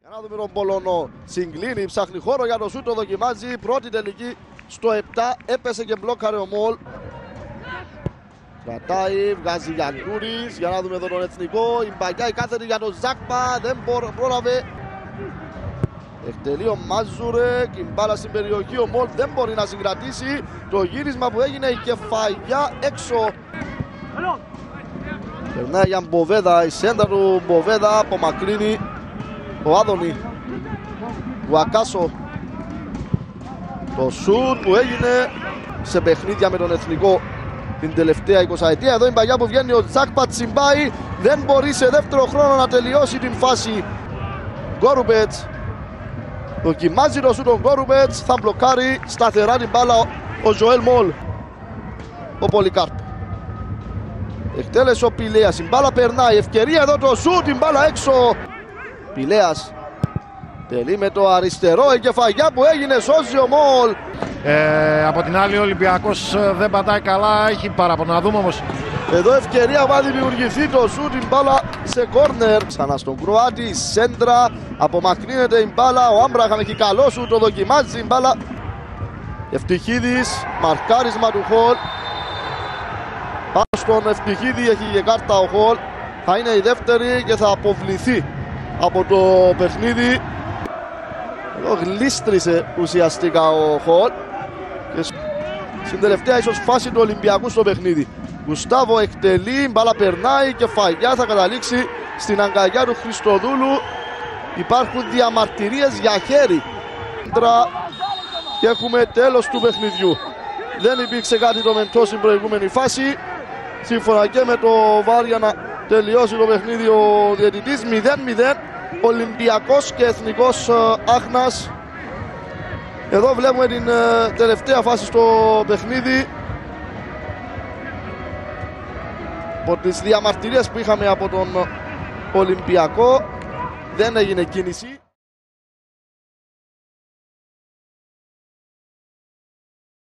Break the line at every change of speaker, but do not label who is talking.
Για να δούμε τον Πολωνό. Συγκλίνει, ψάχνει χώρο για το σούτ, το δοκιμάζει. Πρώτη τελική στο 7. Έπεσε και μπλόκαρε ο Μολ. Κρατάει, βγάζει Γιαννούρης. Για να δούμε εδώ τον εθνικό. Η μπαγιά η κάθετη για τον Ζάκπα. Δεν μπο- πρόλαβε. Εκτελεί ο Μάζουρεκ. Η μπάλα στην περιοχή. Ο Μολ δεν μπορεί να συγκρατήσει. Το γύρισμα που έγινε η κεφαλιά έξω. Περνάει για Μποβέδα. Η σέντα του Μποβέδα απομακρύνει ο Άδωνη. Ο Ακάσο. Το σουτ που έγινε σε παιχνίδια με τον εθνικό την τελευταία 20 ετία. Εδώ η παγιά που βγαίνει ο Τσάκπα Τσιμπάι. Δεν μπορεί σε δεύτερο χρόνο να τελειώσει την φάση. Γκόρουμπετς. Δοκιμάζει το σουτ ο Γκόρουμπετς. Θα μπλοκάρει σταθερά την μπάλα ο- ο Ζωέλ Μολ. Ο Πολυκάρπ. Εκτέλεσε ο Πηλέας. Η μπάλα περνάει. Ευκαιρία εδώ το σουτ. Την μπάλα έξω. Πηλέας. Τελεί με το αριστερό. Η κεφαγιά που έγινε. Σώζει ο Μολ.
Ε, από την άλλη, ο Ολυμπιακός δεν πατάει καλά. Έχει παράπονα. Να δούμε όμως.
Εδώ ευκαιρία va δημιουργηθεί το σουτ την μπάλα σε κόρνερ. Ξανά στον Κροάτη, σέντρα, απομακρύνεται η μπάλα. Ο Άμπραχαμ έχει καλό σου, το δοκιμάζει την μπάλα. Ευτυχίδης, μαρκάρισμα του Χολ. Πάνω στον Ευτυχίδη έχει και κάρτα ο Χολ. Θα είναι η δεύτερη και θα αποβληθεί από το παιχνίδι. Εδώ γλίστρισε ουσιαστικά ο Χολ. Και στην τελευταία ίσως φάση του Ολυμπιακού στο παιχνίδι. Γουστάβο εκτελεί, μπάλα περνάει και φαγιά θα καταλήξει στην αγκαλιά του Χριστοδούλου. Υπάρχουν διαμαρτυρίες για χέρι. Έντρα Και έχουμε τέλος του παιχνιδιού. Δεν υπήρξε κάτι το μεντό στην προηγούμενη φάση. Σύμφωνα και με το βάρ για να τελειώσει το παιχνίδι ο διαιτητής 0-0. Ολυμπιακός και Εθνικός ε, Άχνας εδώ βλέπουμε την ε, τελευταία φάση στο παιχνίδι. Από τις διαμαρτυρίες που είχαμε από τον Ολυμπιακό δεν έγινε κίνηση.